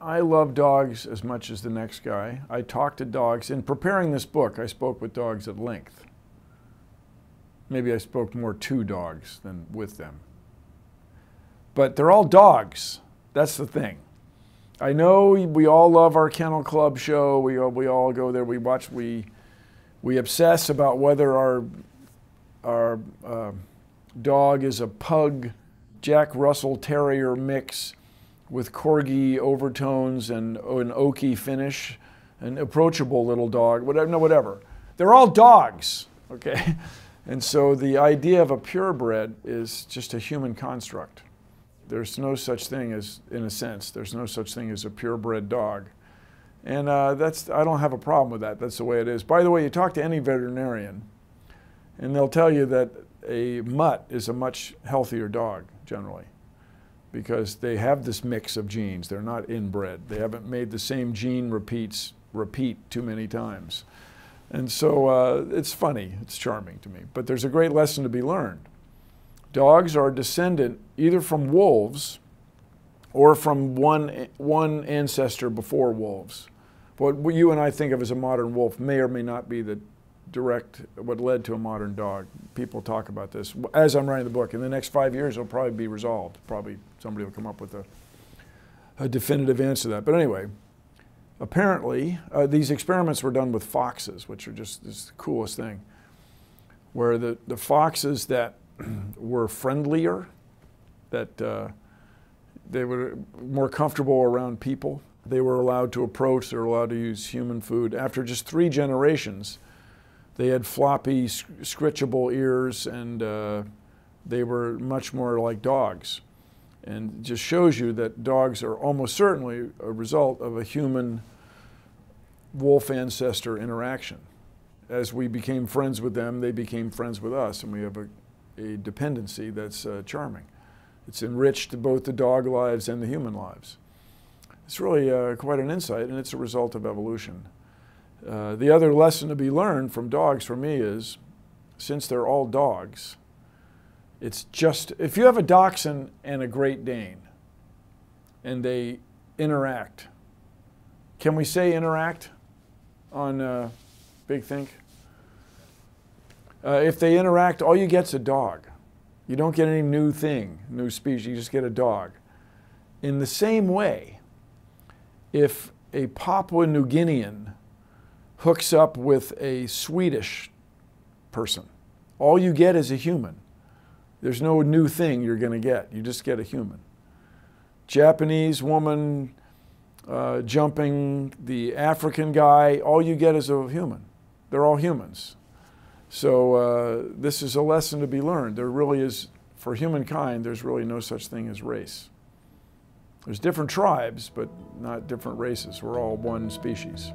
I love dogs as much as the next guy. I talk to dogs. In preparing this book, I spoke with dogs at length. Maybe I spoke more to dogs than with them. But they're all dogs. That's the thing. I know we all love our Kennel Club show. We, we all go there. We watch. We we obsess about whether our our uh, dog is a pug, Jack Russell Terrier mix with corgi overtones and an oaky finish, an approachable little dog, whatever, no, whatever. They're all dogs, okay? And so the idea of a purebred is just a human construct. There's no such thing as, in a sense, there's no such thing as a purebred dog. And uh, that's, I don't have a problem with that. That's the way it is. By the way, you talk to any veterinarian, and they'll tell you that a mutt is a much healthier dog, generally because they have this mix of genes. They're not inbred. They haven't made the same gene repeats repeat too many times. And so uh, it's funny, it's charming to me. But there's a great lesson to be learned. Dogs are descendant either from wolves or from one, one ancestor before wolves. What you and I think of as a modern wolf may or may not be the direct what led to a modern dog. People talk about this as I'm writing the book. In the next five years, it'll probably be resolved. Probably somebody will come up with a, a definitive answer to that. But anyway, apparently, uh, these experiments were done with foxes, which are just the coolest thing, where the, the foxes that were friendlier, that uh, they were more comfortable around people, they were allowed to approach, they were allowed to use human food. After just three generations, they had floppy, scritchable ears, and uh, they were much more like dogs. And just shows you that dogs are almost certainly a result of a human wolf ancestor interaction. As we became friends with them, they became friends with us, and we have a, a dependency that's uh, charming. It's enriched both the dog lives and the human lives. It's really uh, quite an insight, and it's a result of evolution. Uh, the other lesson to be learned from dogs for me is since they're all dogs, it's just, if you have a dachshund and a Great Dane and they interact, can we say interact on uh, Big Think? Uh, if they interact, all you get's a dog. You don't get any new thing, new species, you just get a dog. In the same way, if a Papua New Guinean hooks up with a Swedish person. All you get is a human. There's no new thing you're going to get. You just get a human. Japanese woman uh, jumping the African guy, all you get is a human. They're all humans. So uh, this is a lesson to be learned. There really is, for humankind, there's really no such thing as race. There's different tribes, but not different races. We're all one species.